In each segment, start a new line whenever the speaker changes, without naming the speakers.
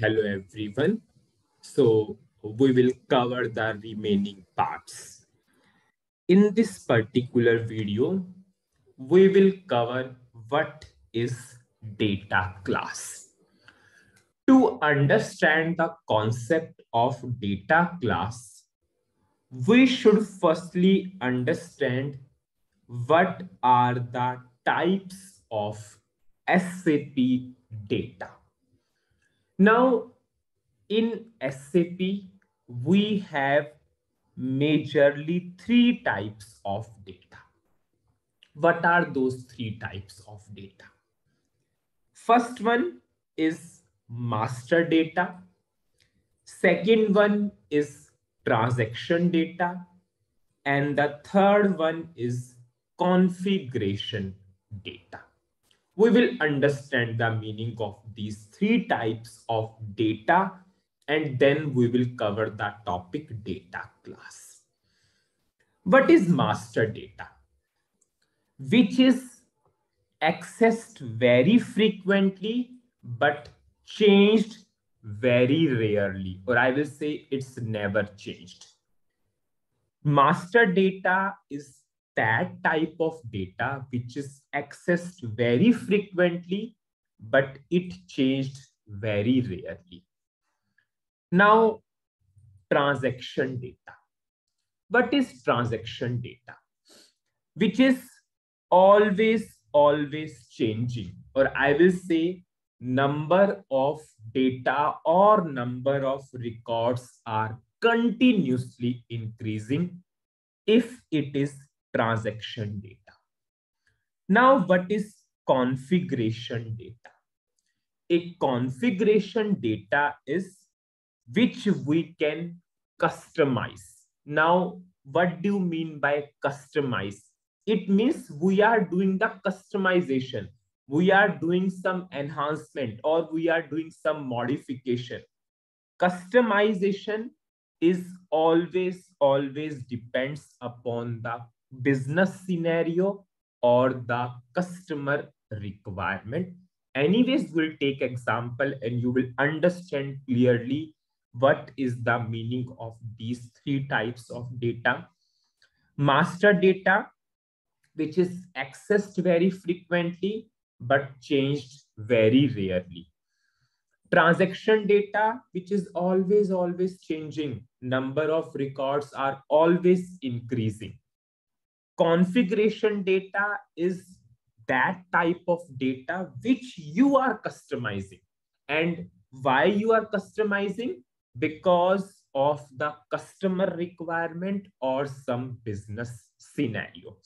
Hello everyone. So we will cover the remaining parts. In this particular video, we will cover what is data class. To understand the concept of data class, we should firstly understand what are the types of SAP data. Now, in SAP, we have majorly three types of data. What are those three types of data? First one is master data. Second one is transaction data. And the third one is configuration data we will understand the meaning of these three types of data and then we will cover the topic data class. What is master data? Which is accessed very frequently but changed very rarely or I will say it's never changed. Master data is that type of data which is accessed very frequently, but it changed very rarely. Now, transaction data. What is transaction data? Which is always, always changing, or I will say number of data or number of records are continuously increasing if it is transaction data. Now, what is configuration data? A configuration data is which we can customize. Now, what do you mean by customize? It means we are doing the customization. We are doing some enhancement or we are doing some modification. Customization is always, always depends upon the business scenario or the customer requirement. Anyways, we'll take example and you will understand clearly what is the meaning of these three types of data. Master data, which is accessed very frequently, but changed very rarely. Transaction data, which is always, always changing. Number of records are always increasing configuration data is that type of data which you are customizing. And why you are customizing? Because of the customer requirement or some business scenario.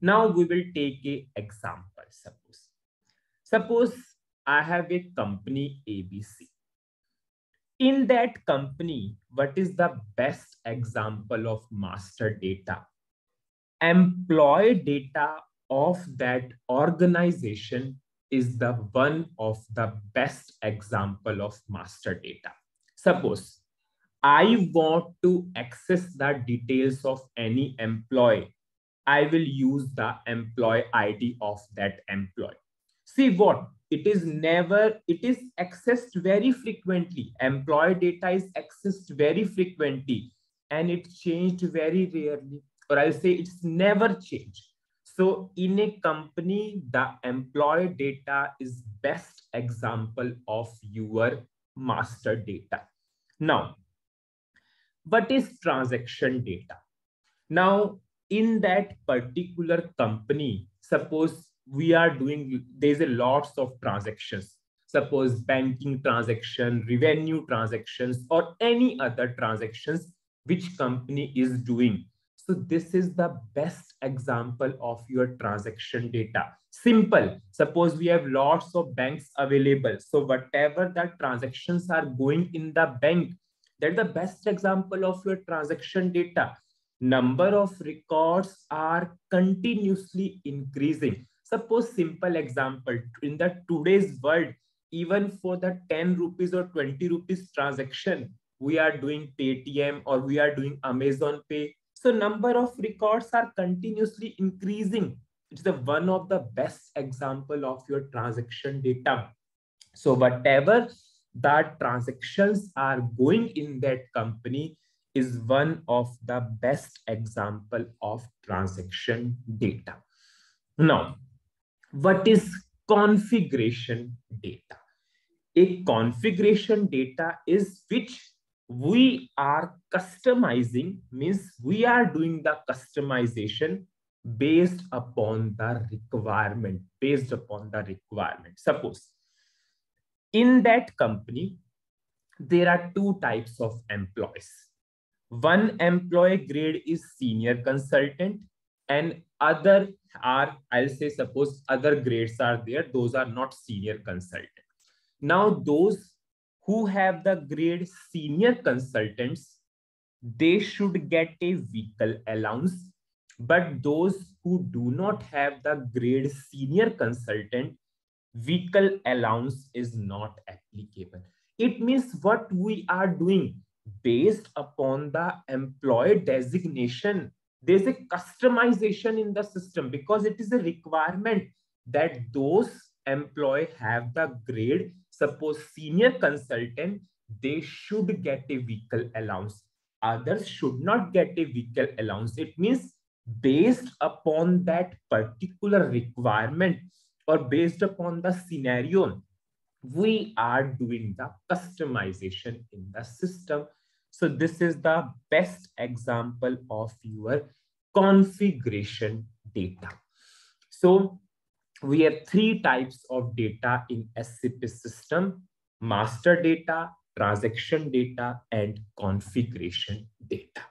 Now we will take a example. Suppose, suppose I have a company ABC. In that company, what is the best example of master data? Employee data of that organization is the one of the best example of master data. Suppose I want to access the details of any employee. I will use the employee ID of that employee. See what? It is never, it is accessed very frequently. Employee data is accessed very frequently and it changed very rarely or I'll say it's never changed. So in a company, the employee data is best example of your master data. Now, what is transaction data? Now, in that particular company, suppose we are doing, there's a lots of transactions. Suppose banking transaction, revenue transactions, or any other transactions which company is doing so this is the best example of your transaction data. Simple. Suppose we have lots of banks available. So whatever the transactions are going in the bank, that's the best example of your transaction data. Number of records are continuously increasing. Suppose simple example, in the today's world, even for the 10 rupees or 20 rupees transaction, we are doing Paytm or we are doing Amazon Pay so number of records are continuously increasing. It's the one of the best example of your transaction data. So whatever that transactions are going in that company is one of the best example of transaction data. Now, what is configuration data? A configuration data is which we are customizing means we are doing the customization based upon the requirement based upon the requirement. Suppose in that company there are two types of employees. One employee grade is senior consultant and other are i'll say suppose other grades are there those are not senior consultant. Now those who have the grade senior consultants, they should get a vehicle allowance. But those who do not have the grade senior consultant, vehicle allowance is not applicable. It means what we are doing based upon the employee designation. There's a customization in the system because it is a requirement that those employee have the grade suppose senior consultant, they should get a vehicle allowance. Others should not get a vehicle allowance. It means based upon that particular requirement or based upon the scenario, we are doing the customization in the system. So this is the best example of your configuration data. So we have three types of data in SAP system, master data, transaction data, and configuration data.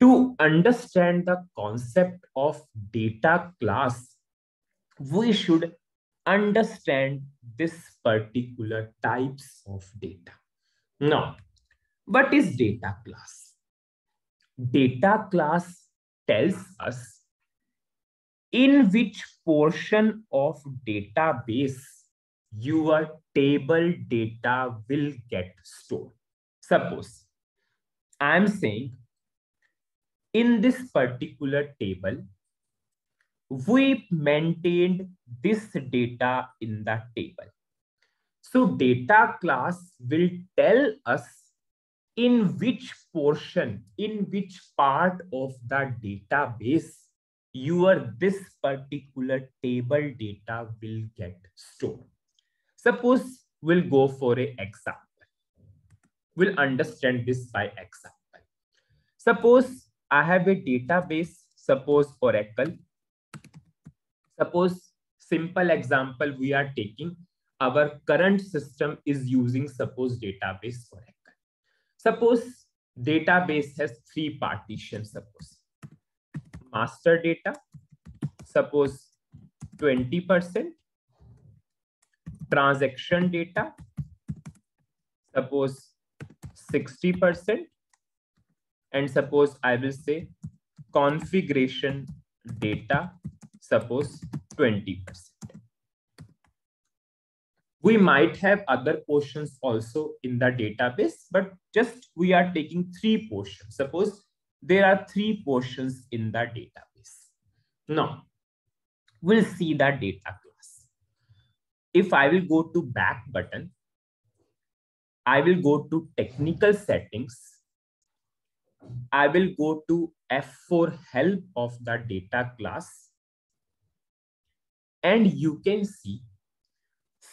To understand the concept of data class, we should understand this particular types of data. Now, what is data class? Data class tells us in which portion of database your table data will get stored. Suppose I'm saying in this particular table, we maintained this data in the table. So data class will tell us in which portion, in which part of the database your this particular table data will get stored. Suppose we'll go for a example. We'll understand this by example. Suppose I have a database, suppose Oracle. Suppose simple example we are taking, our current system is using suppose database Oracle. Suppose database has three partitions, suppose master data, suppose 20%, transaction data, suppose 60%, and suppose I will say configuration data, suppose 20%. We might have other portions also in the database, but just we are taking three portions. Suppose there are three portions in the database. Now, we'll see the data class. If I will go to back button, I will go to technical settings. I will go to F4 help of the data class. And you can see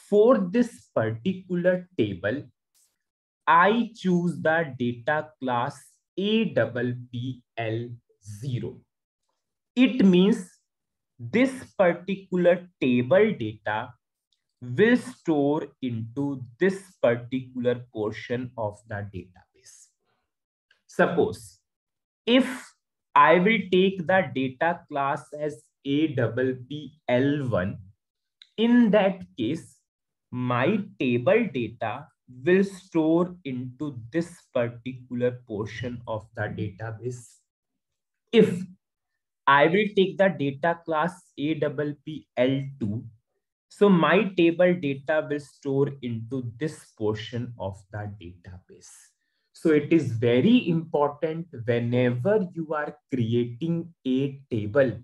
for this particular table, I choose the data class APPL0. It means this particular table data will store into this particular portion of the database. Suppose if I will take the data class as APPL1, in that case, my table data will store into this particular portion of the database. If I will take the data class APPL2, so my table data will store into this portion of the database. So it is very important whenever you are creating a table,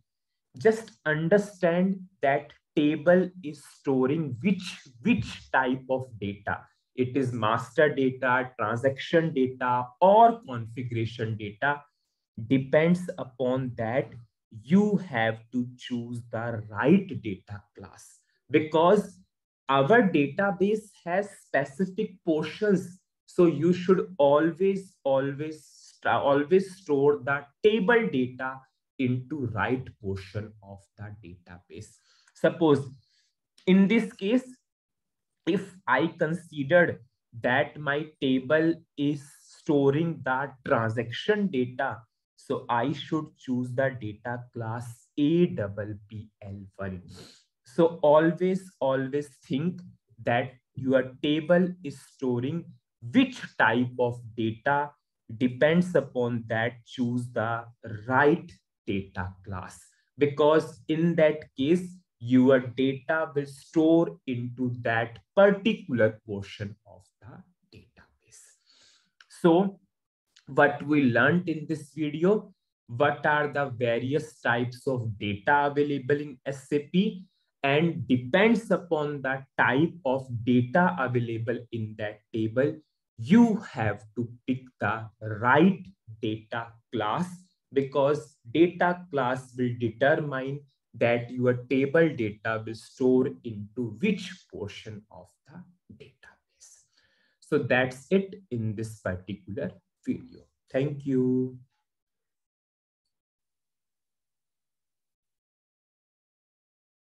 just understand that table is storing which, which type of data it is master data, transaction data, or configuration data, depends upon that you have to choose the right data class because our database has specific portions. So you should always, always, always store the table data into right portion of the database. Suppose in this case, if I considered that my table is storing the transaction data, so I should choose the data class APPL1. So always, always think that your table is storing which type of data depends upon that choose the right data class because in that case your data will store into that particular portion of the database. So what we learned in this video, what are the various types of data available in SAP and depends upon the type of data available in that table, you have to pick the right data class because data class will determine that your table data will store into which portion of the database. So that's it in this particular video. Thank you.